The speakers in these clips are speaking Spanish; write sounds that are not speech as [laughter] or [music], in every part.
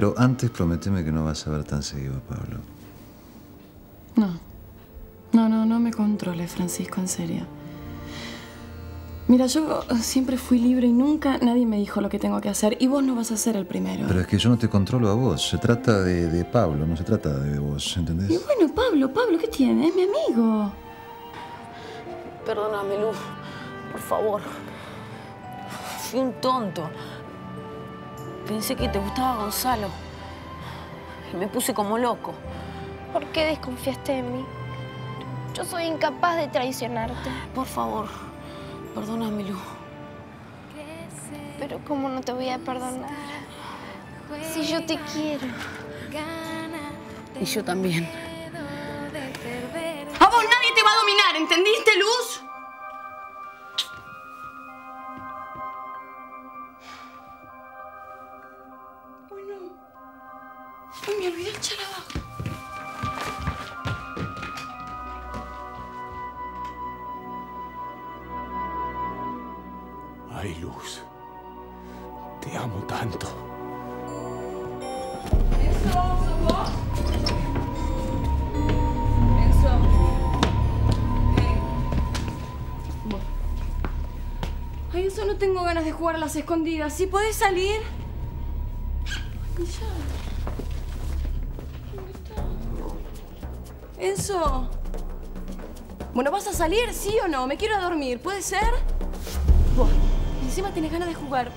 Pero antes prométeme que no vas a ver tan seguido a Pablo. No. No, no, no me controles, Francisco, en serio. Mira, yo siempre fui libre y nunca nadie me dijo lo que tengo que hacer. Y vos no vas a ser el primero. Pero es que yo no te controlo a vos. Se trata de, de Pablo, no se trata de vos, ¿entendés? Y bueno, Pablo, Pablo, ¿qué tiene? Es mi amigo. Perdóname, Luz. Por favor. Fui un tonto. Pensé que te gustaba Gonzalo. Y me puse como loco. ¿Por qué desconfiaste de mí? Yo soy incapaz de traicionarte. Por favor, perdóname, Luz. Pero ¿cómo no te voy a perdonar? Si yo te quiero. Y yo también. A vos nadie te va a dominar, ¿entendiste, Luz? Uy, me olvidé echar abajo. Ay, Luz. Te amo tanto. ¿Eso sos vos? Eso. Ay, eso no tengo ganas de jugar a las escondidas. ¿Sí podés salir? Bueno, ¿vas a salir, sí o no? Me quiero dormir, ¿puede ser? Buah, encima tenés ganas de jugar.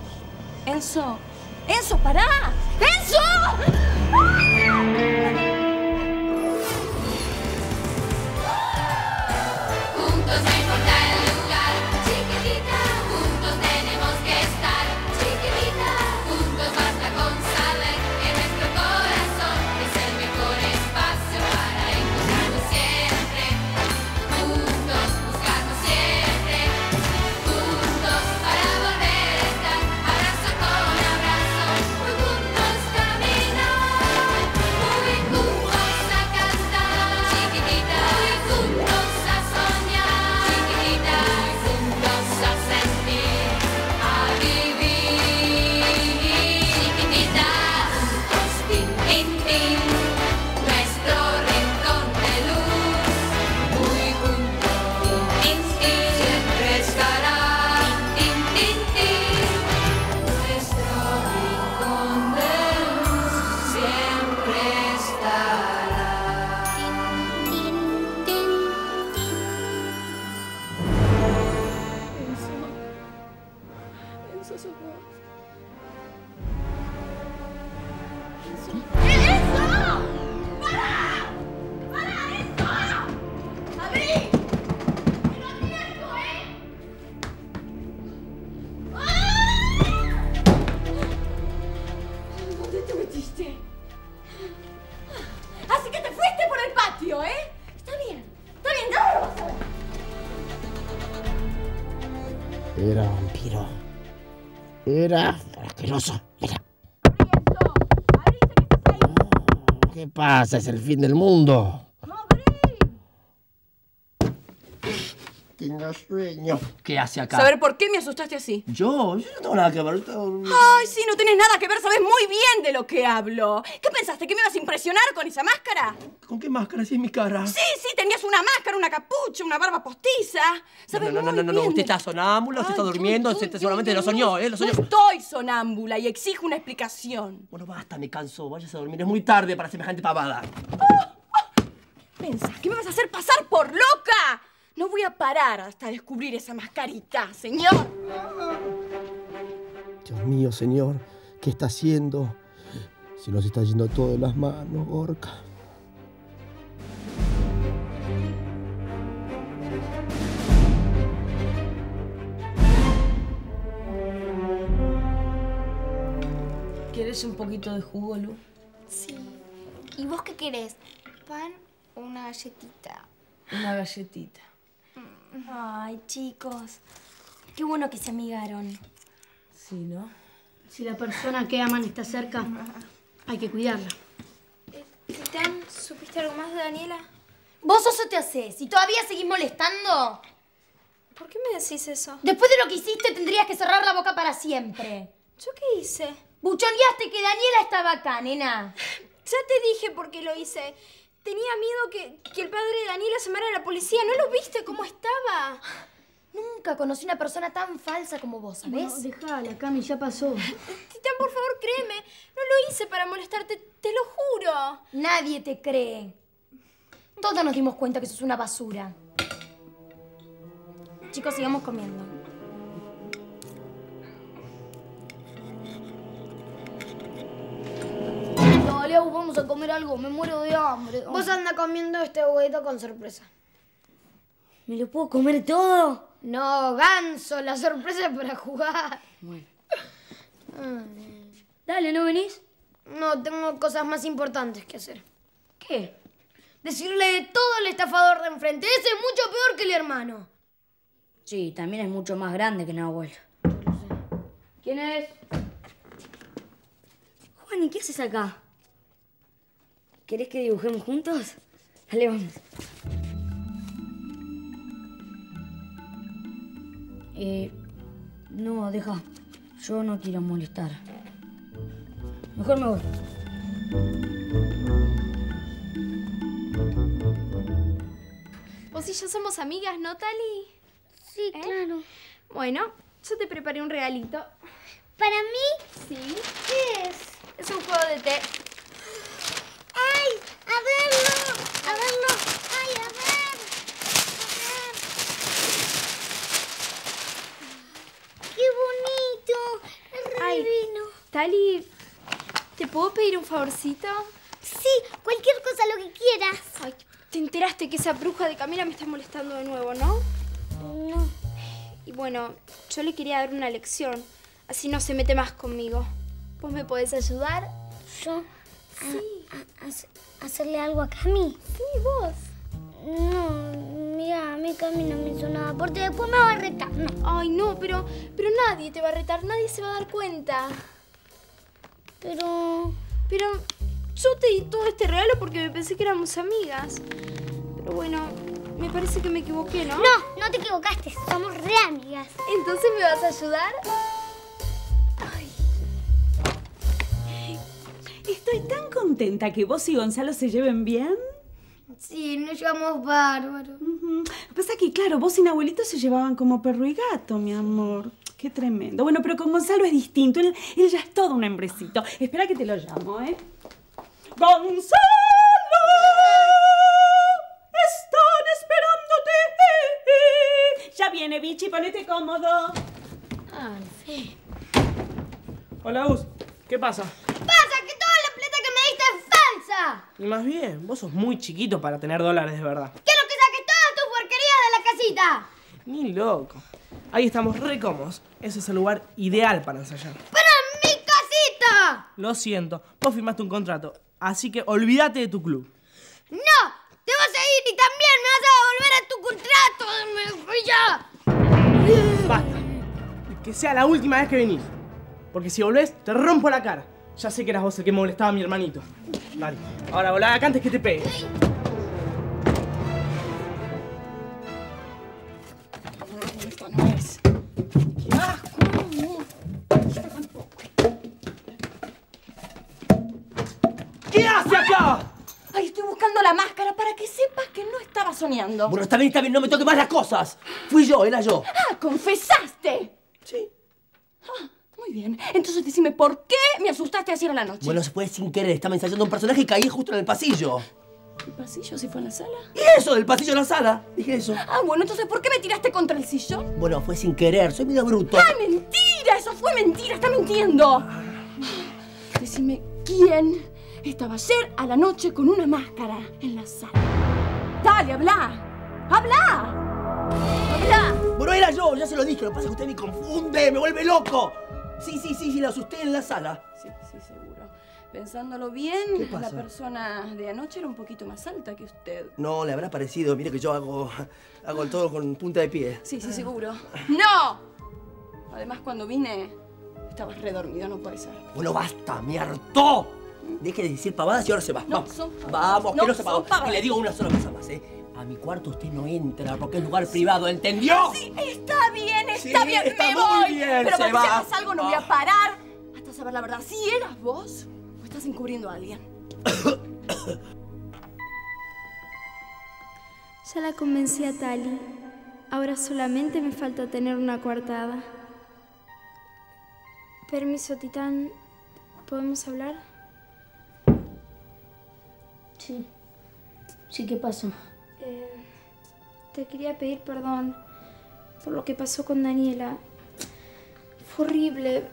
Enzo. ¡Enzo, pará! ¡Enzo! Juntos Mm-hmm. Pasa? Es el fin del mundo. Tengo sueño. ¿Qué hace acá? Saber por qué me asustaste así. Yo, yo no tengo nada que ver. Ay, sí, no tenés nada que ver, sabes muy bien de lo que hablo. ¿Qué pensaste? ¿Que me ibas a impresionar con esa máscara? ¿Con qué máscara? Si es mi cara. Sí, sí, tenías una máscara, una capucha, una barba postiza. No, Sabes no, no, muy no, no, no, bien usted de- está sonámbulo, usted está durmiendo, usted seguramente lo soñó, ¿eh? Lo soñó. No estoy sonámbula y exijo una explicación. Bueno, basta, me cansó. Váyase a dormir. Es muy tarde para semejante pavada. ¿Pensás que me vas a hacer pasar por loca? No voy a parar hasta descubrir esa mascarita, señor. Dios mío, señor, ¿qué está haciendo? Se nos está yendo todo de las manos, Gorka. ¿Quieres un poquito de jugo, Lu? Sí. ¿Y vos qué querés? ¿Pan o una galletita? Una galletita. Ay, chicos. Qué bueno que se amigaron. Sí, ¿no? Si la persona que aman está cerca, hay que cuidarla. Titán, ¿supiste algo más de Daniela? ¿Vos eso te haces? ¿Y todavía seguís molestando? ¿Por qué me decís eso? Después de lo que hiciste, tendrías que cerrar la boca para siempre. ¿Yo qué hice? Buchoneaste que Daniela estaba acá, nena. Ya te dije por qué lo hice. Tenía miedo que, que el padre de Daniela llamara a la policía. ¿No lo viste cómo estaba? Nunca conocí una persona tan falsa como vos, ¿sabés? No, dejala, Cami, ya pasó. Titán, por favor, créeme. No lo hice para molestarte, te lo juro. Nadie te cree. Todos nos dimos cuenta que sos una basura. Chicos, sigamos comiendo. Vamos a comer algo. Me muero de hambre. Vos anda comiendo este huevito con sorpresa. ¿Me lo puedo comer todo? No, ganso, la sorpresa es para jugar. Bueno. Dale, ¿no venís? No, tengo cosas más importantes que hacer. ¿Qué? Decirle de todo al estafador de enfrente. Ese es mucho peor que el hermano. Sí, también es mucho más grande que Nahuel. ¿Quién es? Juan, ¿y qué haces acá? ¿Querés que dibujemos juntos? Dale, vamos. Eh, no, deja. Yo no quiero molestar. Mejor me voy. Vos y yo somos amigas, ¿no, Tali? Sí, claro. Bueno, yo te preparé un regalito. ¿Para mí? Sí. ¿Qué es? Es un juego de té. ¡A verlo! ¡A verlo! ¡Ay, a ver! ¡A ver! ¡Qué bonito! ¡Es re Ay. divino! Tali, ¿te puedo pedir un favorcito? Sí, cualquier cosa, lo que quieras. Ay, te enteraste que esa bruja de Camila me está molestando de nuevo, ¿no? No. Y bueno, yo le quería dar una lección. Así no se mete más conmigo. ¿Vos me podés ayudar? ¿Yo? A, a- a- ¿Hacerle algo a Cami? Sí, vos. No, mira, a mí Cami no me hizo nada, porque después me va a retar. No. Ay, no, pero, pero nadie te va a retar, nadie se va a dar cuenta. Pero... Pero yo te di todo este regalo porque me pensé que éramos amigas. Pero bueno, me parece que me equivoqué, ¿no? No, no te equivocaste, somos re amigas. Entonces me vas a ayudar. Estoy tan contenta que vos y Gonzalo se lleven bien. Sí, nos llevamos bárbaro. Ujú. Pasa que, claro, vos y Nahuelito se llevaban como perro y gato, mi amor. Qué tremendo. Bueno, pero con Gonzalo es distinto. Él, él ya es todo un hembrecito. Espera que te lo llamo, ¿eh? ¡Gonzalo! ¡Están esperándote! Ya viene, bichi, ponete cómodo. Hola, Gus. ¿Qué pasa? ¡Pasa que toda la plata que me diste Y más bien, vos sos muy chiquito para tener dólares de verdad. ¡Quiero que saques todas tus porquerías de la casita! Ni loco. Ahí estamos re cómodos. Ese es el lugar ideal para ensayar. ¡Para mi casita! Lo siento, vos firmaste un contrato, así que olvídate de tu club. ¡No! ¡Te vas a ir y también me vas a devolver a tu contrato! ¡Me fui ya! Basta. Que sea la última vez que venís. Porque si volvés, te rompo la cara. Ya sé que eras vos el que molestaba a mi hermanito. Dale. Ahora volá acá antes que te pegue. Esta no es. ¡Qué asco! ¿Qué hace acá? Ay, estoy buscando la máscara para que sepas que no estaba soñando. Bueno, está bien, está bien, no me toques más las cosas. Fui yo, era yo. ¡Ah, confesaste! Sí. Muy bien. Entonces decime, ¿por qué me asustaste ayer a la noche? Bueno, se fue sin querer. Estaba ensayando un personaje y caí justo en el pasillo. ¿El pasillo si fue en la sala? ¿Y eso? Del pasillo a la sala. Dije eso. Ah, bueno, entonces ¿por qué me tiraste contra el sillón? Bueno, fue sin querer. Soy medio bruto. ¡Ah, mentira! Eso fue mentira, está mintiendo. Decime, ¿quién estaba ayer a la noche con una máscara en la sala? Dale, habla. ¡Habla! ¡Habla! Bueno, era yo, ya se lo dije. Lo que pasa es que usted me confunde, me vuelve loco. Sí, sí, sí, sí, la asusté en la sala. Sí, sí, seguro. Pensándolo bien, la persona de anoche era un poquito más alta que usted. No, le habrá parecido. Mire que yo hago, hago todo con punta de pie. Sí, sí, seguro. ¡No! Además, cuando vine, estabas redormido, no puede ser. Bueno, basta, me hartó. Deje de decir pavadas y ahora se va. No, Vamos, son. Vamos, No, que no se pavó. Y le digo una sola cosa más, ¿eh? A mi cuarto usted no entra porque es lugar privado, ¿entendió? Sí, está bien, está Sí, bien, está me muy voy. bien, Pero se para va. sepas algo, no voy a Ah. parar hasta saber la verdad. Si eras vos o estás encubriendo a alguien. [coughs] Ya la convencí a Tali. Ahora solamente me falta tener una coartada. Permiso, Titán. ¿Podemos hablar? Sí. Sí, ¿qué pasó? Te quería pedir perdón por lo que pasó con Daniela. Fue horrible,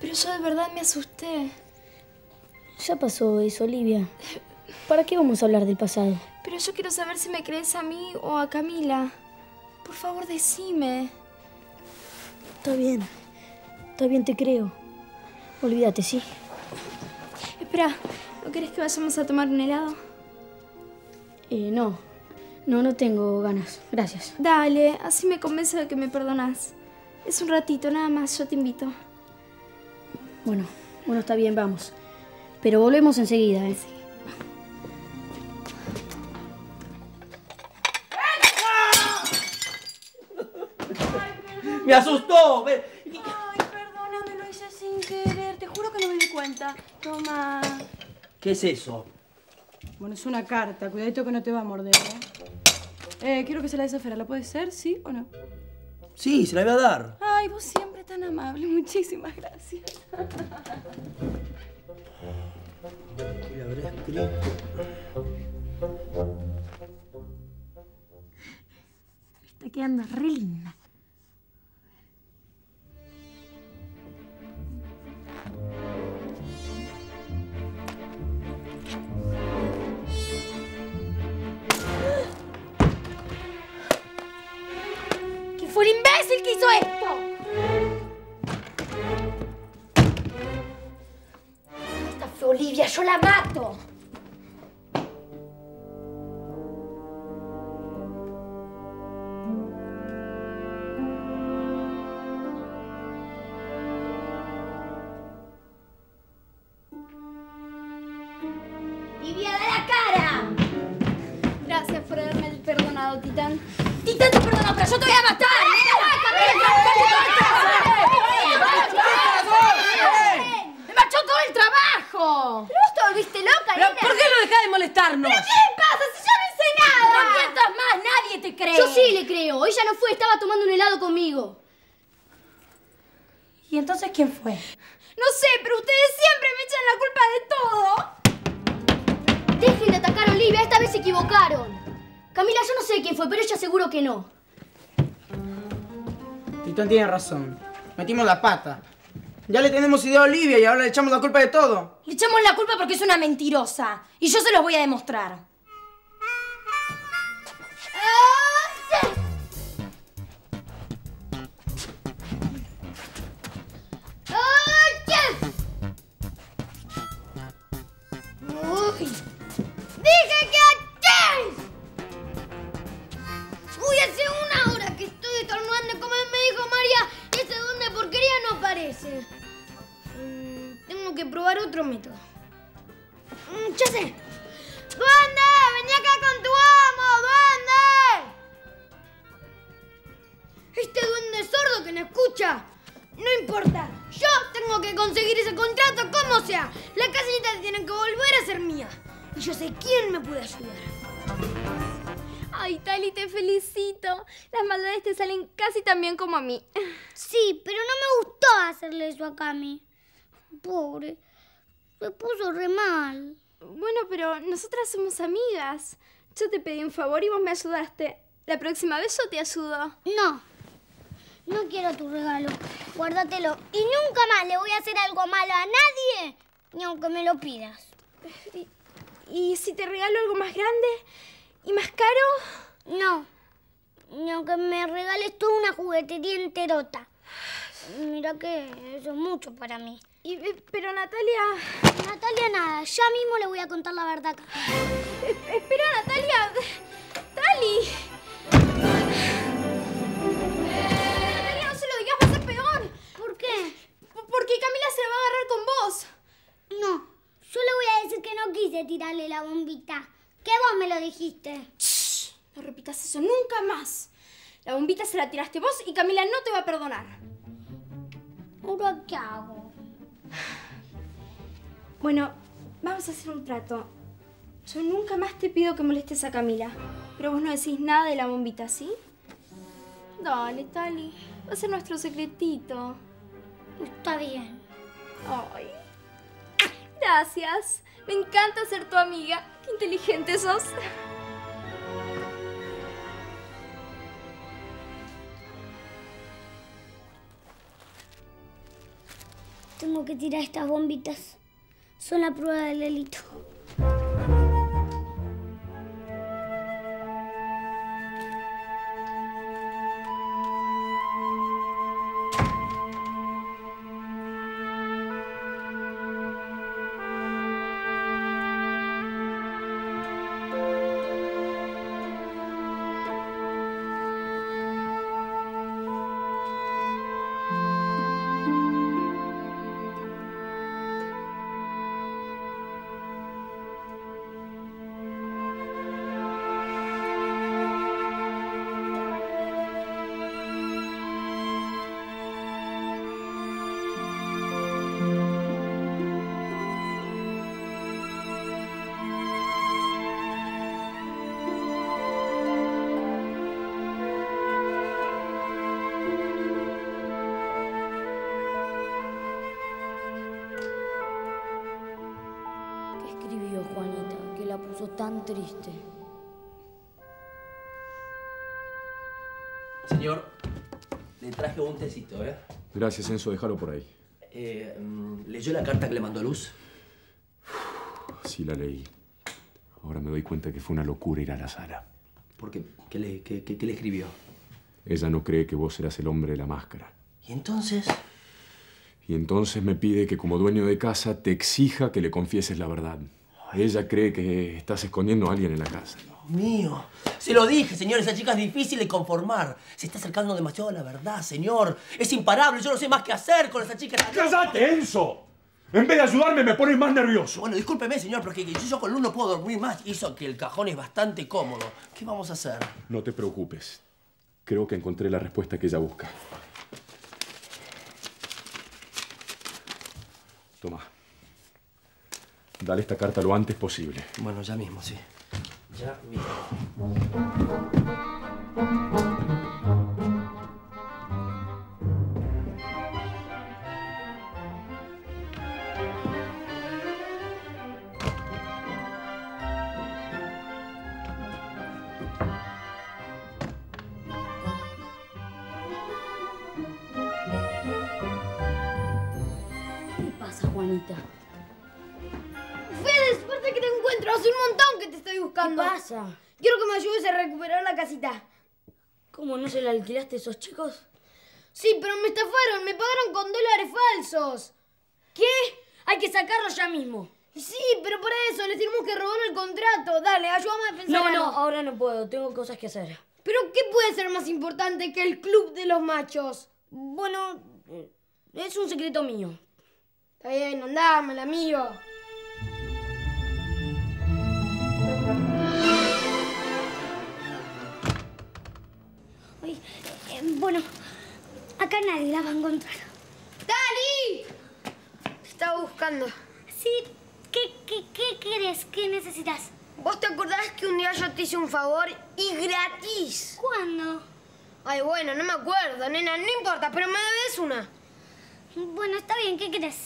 pero yo de verdad me asusté. Ya pasó eso, Olivia. ¿Para qué vamos a hablar del pasado? Pero yo quiero saber si me crees a mí o a Camila. Por favor, decime. Está bien. Está bien, te creo. Olvídate, ¿sí? Espera, ¿no querés que vayamos a tomar un helado? Eh, no. No, no tengo ganas. Gracias. Dale, así me convence de que me perdonas. Es un ratito, nada más, yo te invito. Bueno, bueno, está bien, vamos. Pero volvemos enseguida, ¿eh? ¡Me asustó! Ay, perdóname, lo hice sin querer. Te juro que no me di cuenta. Toma. ¿Qué es eso? Bueno, es una carta. Cuidadito que no te va a morder, ¿eh? Eh, quiero que se la des a Fera. ¿La puede ser? ¿Sí o no? Sí, se la voy a dar. Ay, vos siempre tan amable. Muchísimas gracias. ¿Qué le habré escrito? Está quedando re linda. Fue el imbécil que hizo esto? Esta fue Olivia, yo molestarnos? ¿Pero qué le pasa si yo no hice nada? No mientas más, nadie te cree. Yo sí le creo. Ella no fue, estaba tomando un helado conmigo. ¿Y entonces quién fue? No sé, pero ustedes siempre me echan la culpa de todo. Dejen de atacar a Olivia, esta vez se equivocaron. Camila, yo no sé quién fue, pero ella seguro que no. Titán tiene razón. Metimos la pata. Ya le tenemos idea a Olivia y ahora le echamos la culpa de todo. Le echamos la culpa porque es una mentirosa. Y yo se los voy a demostrar. Importa. Yo tengo que conseguir ese contrato como sea. La casita tiene que volver a ser mía. Y yo sé quién me puede ayudar. Ay, Tali, te felicito. Las maldades te salen casi tan bien como a mí. Sí, pero no me gustó hacerle eso a Cami. Pobre. Se puso re mal. Bueno, pero nosotras somos amigas. Yo te pedí un favor y vos me ayudaste. La próxima vez yo te ayudo. No. No quiero tu regalo. Guárdatelo. Y nunca más le voy a hacer algo malo a nadie, ni aunque me lo pidas. ¿Y, y si te regalo algo más grande y más caro? No. Ni aunque me regales toda una juguetería enterota. Mira que eso es mucho para mí. Y, eh, pero Natalia... Natalia, nada. Ya mismo le voy a contar la verdad. [laughs] Espera, Natalia. Shh, no repitas eso nunca más. La bombita se la tiraste vos y Camila no te va a perdonar. ¿Ahora qué hago? Bueno, vamos a hacer un trato. Yo nunca más te pido que molestes a Camila. Pero vos no decís nada de la bombita, ¿sí? Dale, Tali. Va a ser nuestro secretito. Está bien. Ay. Gracias. Me encanta ser tu amiga. Qué inteligente sos. Tengo que tirar estas bombitas. Son la prueba del delito. Triste? Señor, le traje un tecito, ¿eh? Gracias, Enzo, déjalo por ahí. Eh, mm, ¿Leyó la carta que le mandó Luz? Sí, la leí. Ahora me doy cuenta que fue una locura ir a la sala. ¿Por qué? ¿Qué le, qué- qué- qué le escribió? Ella no cree que vos serás el hombre de la máscara. ¿Y entonces? Y entonces me pide que como dueño de casa te exija que le confieses la verdad. Ella cree que estás escondiendo a alguien en la casa. Dios mío. Se lo dije, señor. Esa chica es difícil de conformar. Se está acercando demasiado a la verdad, señor. Es imparable. Yo no sé más qué hacer con esa chica. ¡Cállate, Enzo! En vez de ayudarme, me pones más nervioso. Bueno, discúlpeme, señor, porque yo, yo con Luz no puedo dormir más. Hizo que el cajón es bastante cómodo. ¿Qué vamos a hacer? No te preocupes. Creo que encontré la respuesta que ella busca. Toma. Dale esta carta lo antes posible. Bueno, ya mismo, sí. Ya mismo. ¿Qué pasa, Juanita? Hace un montón que te estoy buscando. ¿Qué pasa? Quiero que me ayudes a recuperar la casita. ¿Cómo no se la alquilaste a esos chicos? Sí, pero me estafaron. Me pagaron con dólares falsos. ¿Qué? Hay que sacarlo ya mismo. Sí, pero por eso les tenemos que robar el contrato. Dale, ayúdame a pensar No, no, algo. ahora no puedo. Tengo cosas que hacer. ¿Pero qué puede ser más importante que el club de los machos? Bueno, es un secreto mío. Está bien, andámela, amigo. Oye, eh, bueno, acá nadie la va a encontrar. ¡Dali! Te estaba buscando. Sí, ¿qué, qué, qué querés? ¿Qué necesitas? ¿Vos te acordás que un día yo te hice un favor y gratis? ¿Cuándo? Ay, bueno, no me acuerdo, nena, no importa, pero me debes una. Bueno, está bien, ¿qué querés?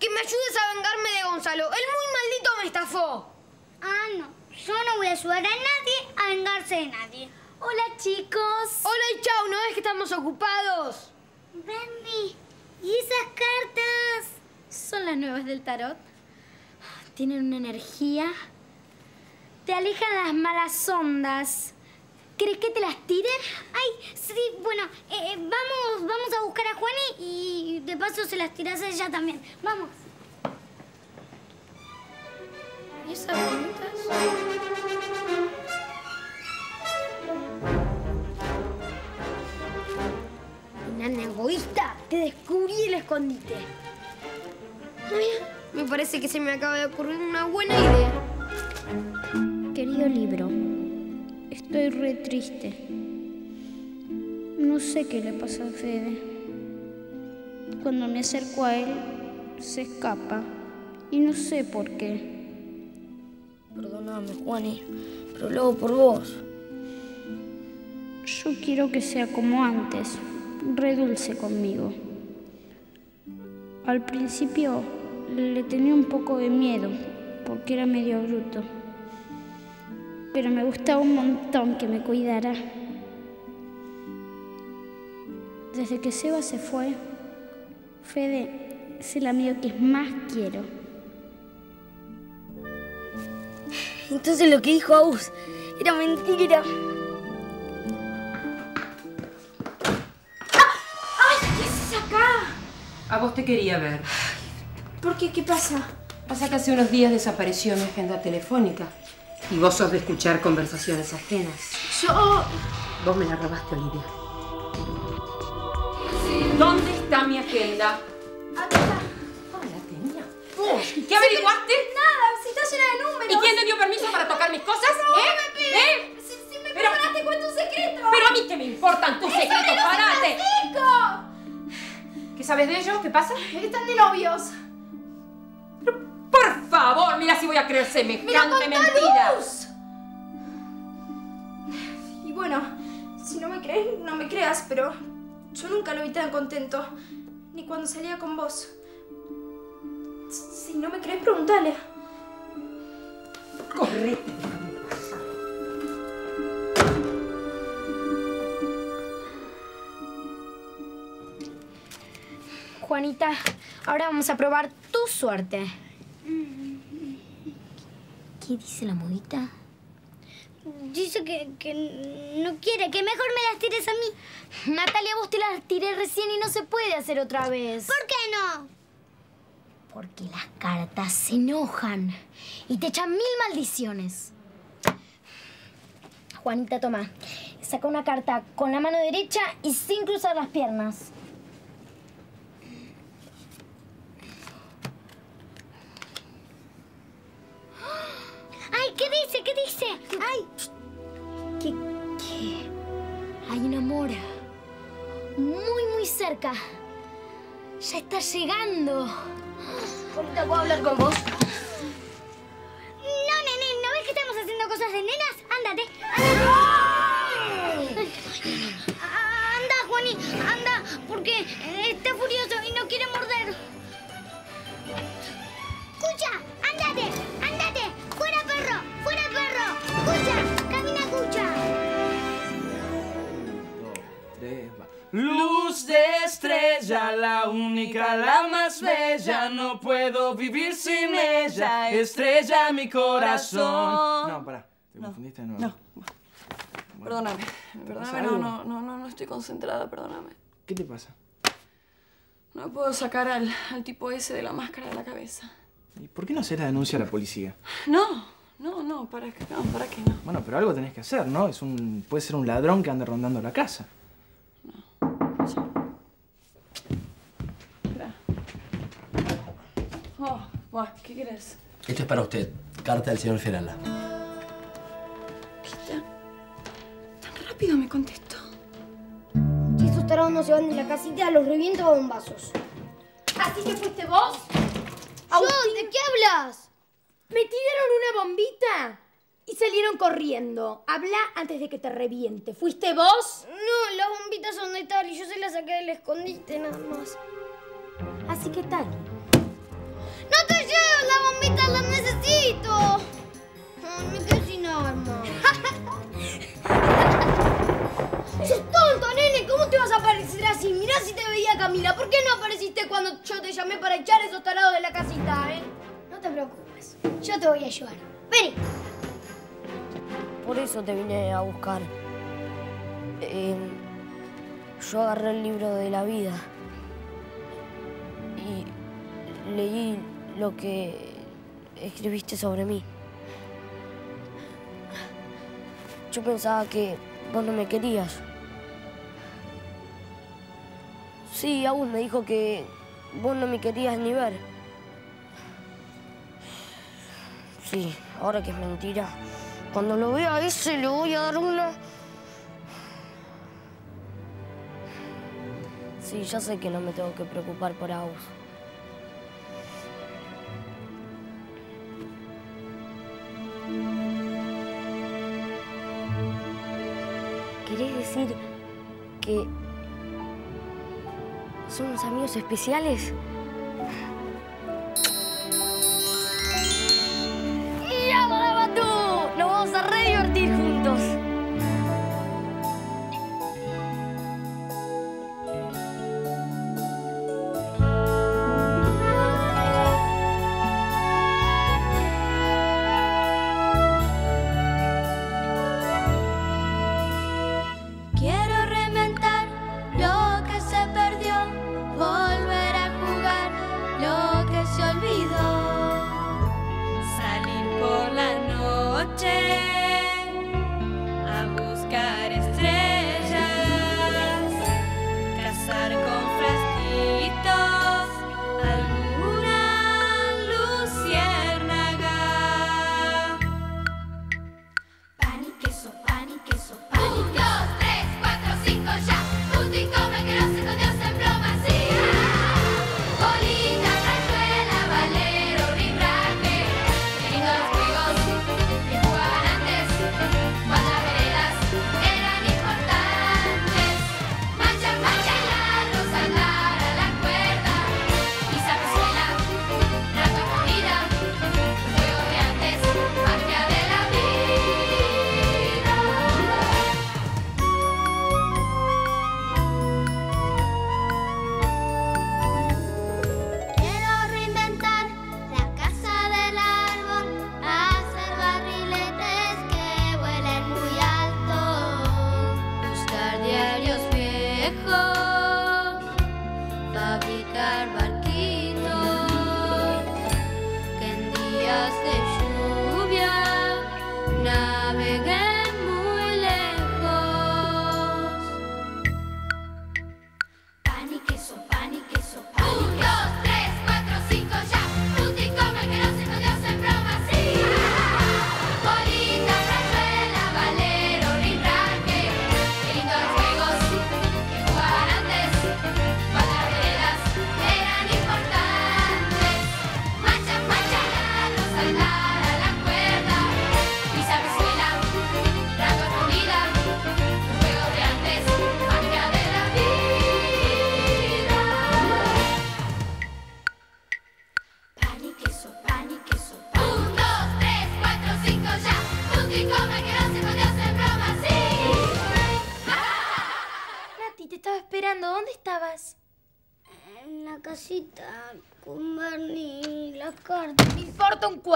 Que me ayudes a vengarme de Gonzalo. El muy maldito me estafó. Ah, no. Yo no voy a ayudar a nadie a vengarse de nadie. Hola, chicos. Hola y chao, ¿no ves que estamos ocupados? Bendy, ¿y esas cartas? Son las nuevas del tarot. Tienen una energía. Te alejan las malas ondas. ¿Crees que te las tire? Ay, sí, bueno, eh, vamos, vamos a buscar a Juani y de paso se las tiras a ella también. Vamos. ¿Y esas bonitas? Nana egoísta, te descubrí el escondite. Ay, me parece que se me acaba de ocurrir una buena idea. Querido libro, estoy re triste. No sé qué le pasa a Fede. Cuando me acerco a él, se escapa. Y no sé por qué. Perdóname, Juani, pero lo hago por vos. Yo quiero que sea como antes, re dulce conmigo. Al principio le tenía un poco de miedo, porque era medio bruto. Pero me gustaba un montón que me cuidara. Desde que Seba se fue, Fede es el amigo que más quiero. Entonces lo que dijo Aus era mentira. Vos te quería ver. ¿Por qué? ¿Qué pasa? Pasa que hace unos días desapareció mi agenda telefónica. Y vos sos de escuchar conversaciones ajenas. Yo... Vos me la robaste, Olivia. ¿Dónde está mi agenda? Acá está. Ah, la tenía. ¿Y qué averiguaste? Nada, si está llena de números. ¿Y quién te dio permiso para tocar mis cosas? No, ¿Eh? Pepe. ¿Eh? Si, si me Pero- perdonas, te cuento un secreto. Pero a mí qué me importan tus ¡Eso me secretos, parate. ¿Qué sabes de ellos? ¿Qué pasa? Están de novios. Por favor, mira si voy a creer ¡Me lo semejante mentira. Luz! Y bueno, si no me crees, no me creas, pero yo nunca lo vi tan contento. Ni cuando salía con vos. Si no me crees, pregúntale. Correte. Juanita, ahora vamos a probar tu suerte. ¿Qué dice la modita? Dice que, que no quiere, que mejor me las tires a mí. Natalia, vos te las tiré recién y no se puede hacer otra vez. ¿Por qué no? Porque las cartas se enojan y te echan mil maldiciones. Juanita, toma. Saca una carta con la mano derecha y sin cruzar las piernas. ¿Qué dice? ¿Qué dice? Ay, ¿Qué? ¿Qué? Hay un amor muy, muy cerca. Ya está llegando. Juanita, ¿puedo hablar con vos? No, nene, ¿no ves que estamos haciendo cosas de nenas? Ándate, ándate. Anda, Juani, anda, porque eh, está furioso y no quiere morder. Cucha, ándate, perro, fuera perro. Cucha, camina, Cucha. Luz de estrella, la única, la más bella. No puedo vivir sin ella. Estrella mi corazón. No, pará. ¿Te confundiste de nuevo? No. Perdóname, perdóname, pasa no, no, no, no, no estoy concentrada, perdóname. ¿Qué te pasa? No puedo sacar al, al tipo ese de la máscara de la cabeza. ¿Y por qué no hacer la denuncia a la policía? No, no, no, para que no, para que no. Bueno, pero algo tenés que hacer, ¿no? Es un, puede ser un ladrón que ande rondando la casa. Oh, buah, ¿qué quieres? Esto es para usted. Carta del señor Ferala. ¿Viste? Tan rápido me contestó. Si esos tarados no se van de la casita, los reviento a bombazos. ¿Así que fuiste vos? Yo, ¿de qué hablas? Me tiraron una bombita y salieron corriendo. Habla antes de que te reviente. ¿Fuiste vos? No, las bombitas son de tal y yo se las saqué del escondite nada más. Así que tal. ¡No te lleves las bombitas! ¡Las necesito! Ay, me quedé sin arma. [laughs] ¡Sos tonto, nene! ¿Cómo te vas a aparecer así? Mirá si te veía Camila. ¿Por qué no apareciste cuando yo te llamé para echar esos tarados de la casita, eh? No te preocupes. Yo te voy a ayudar. Vení. Por eso te vine a buscar. Eh, yo agarré el libro de la vida y leí lo que escribiste sobre mí. Yo pensaba que vos no me querías. Sí, Agus me dijo que vos no me querías ni ver. Sí, ahora que es mentira. Cuando lo vea a ese le voy a dar una... Sí, ya sé que no me tengo que preocupar por Agus. ¿Querés decir que somos amigos especiales?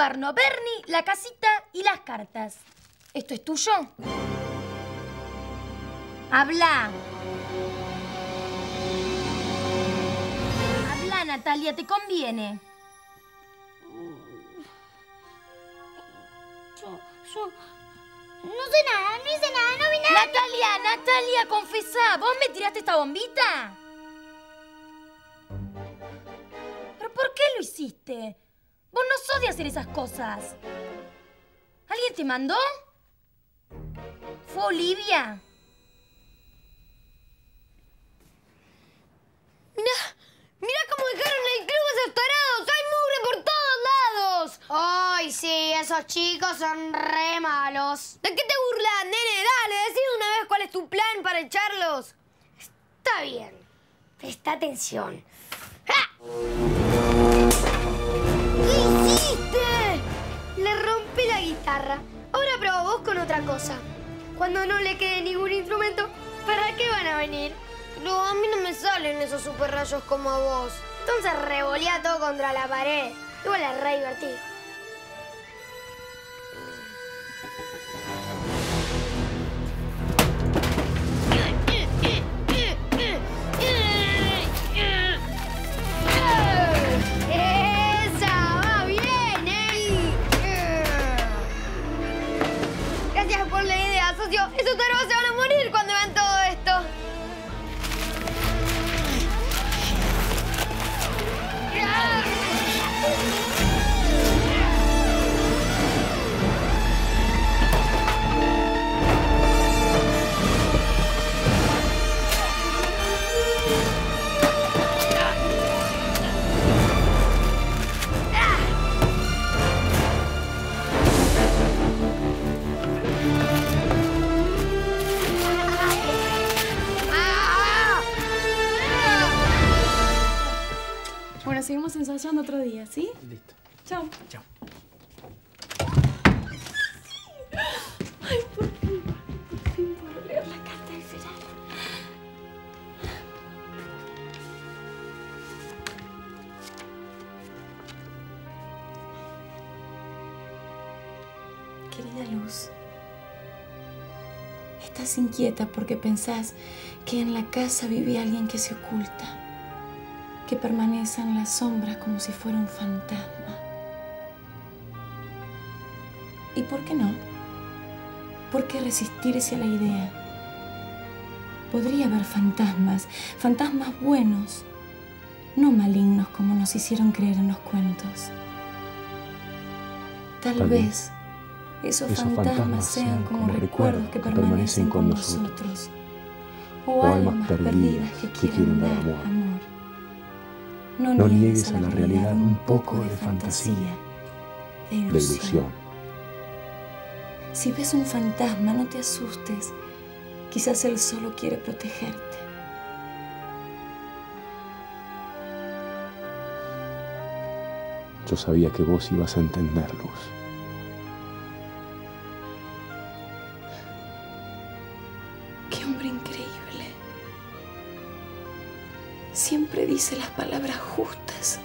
Bernie, la casita y las cartas. ¿Esto es tuyo? Habla. Habla, Natalia, te conviene. Yo, yo no sé nada, no hice nada, no vi nada. Natalia, Natalia, confesá. ¿Vos me tiraste esta bombita? ¿Pero por qué lo hiciste? Vos no sos de hacer esas cosas. ¿Alguien te mandó? ¿Fue Olivia? Mira, mira cómo dejaron el club esos tarados. Hay mugre por todos lados. Ay, sí, esos chicos son re malos. ¿De qué te burlas, nene? Dale, decid una vez cuál es tu plan para echarlos. Está bien. Presta atención. ¡Ah! Guitarra. Ahora prueba vos con otra cosa. Cuando no le quede ningún instrumento, ¿para qué van a venir? No, a mí no me salen esos super rayos como a vos. Entonces revolea todo contra la pared. Igual es re divertido. Querida Luz, estás inquieta porque pensás que en la casa vive alguien que se oculta, que permanece en las sombras como si fuera un fantasma. ¿Y por qué no? ¿Por qué resistirse a la idea? Podría haber fantasmas, fantasmas buenos, no malignos como nos hicieron creer en los cuentos. Tal, Tal vez esos, fantasmas, sean como recuerdos que permanecen con nosotros, o, almas perdidas que quieren dar amor. No, No niegues a la realidad un poco de fantasía, de ilusión. Si ves un fantasma, no te asustes. Quizás él solo quiere protegerte. Yo sabía que vos ibas a entender, Luz. Dice las palabras justas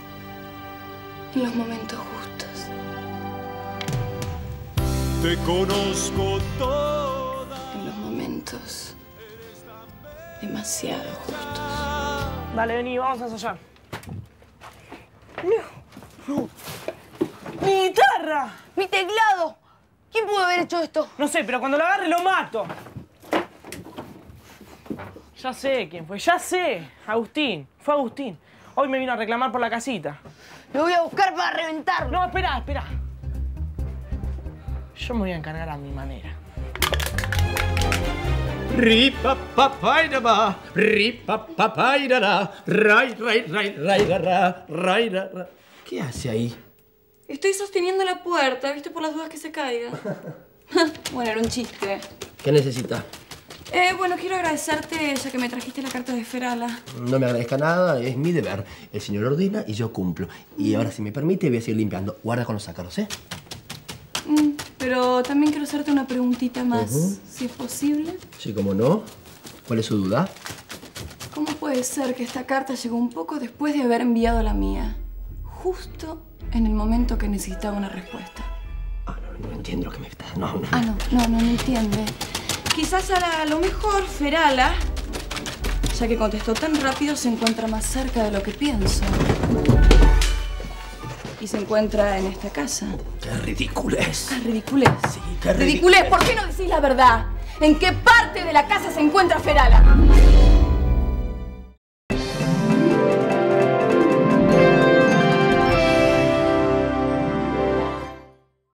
en los momentos justos. Te conozco toda. En los momentos demasiado justos. Dale, vení, vamos a ensayar. ¡Mi guitarra! ¡Mi teclado! ¿Quién pudo haber hecho esto? No sé, pero cuando lo agarre lo mato. Ya sé quién fue, ya sé. Agustín, fue Agustín. Hoy me vino a reclamar por la casita. Lo voy a buscar para reventarlo. No, espera, espera. Yo me voy a encargar a mi manera. Ripa papairaba, ripa papairara, ray ray ray ray ra, ra, ray ra, ra. ¿Qué hace ahí? Estoy sosteniendo la puerta, ¿viste? Por las dudas que se caiga. [laughs] [laughs] bueno, era un chiste. ¿Qué necesita? Eh, bueno, quiero agradecerte ya que me trajiste la carta de Ferala. No me agradezca nada, es mi deber. El señor ordena y yo cumplo. Y ahora, si me permite, voy a seguir limpiando. Guarda con los ácaros, ¿eh? Mm, pero también quiero hacerte una preguntita más, Ujú. si es posible. Sí, como no. ¿Cuál es su duda? ¿Cómo puede ser que esta carta llegó un poco después de haber enviado la mía? Justo en el momento que necesitaba una respuesta. No entiendo lo que me está... No, no. Ah, no, no, no, no entiende. Quizás a lo mejor Ferala, ya que contestó tan rápido, se encuentra más cerca de lo que pienso. Y se encuentra en esta casa. ¡Qué ridiculez! Ah, ridiculez. ¡Qué Ridiculez, ¿por qué no decís la verdad? ¿En qué parte de la casa se encuentra Ferala?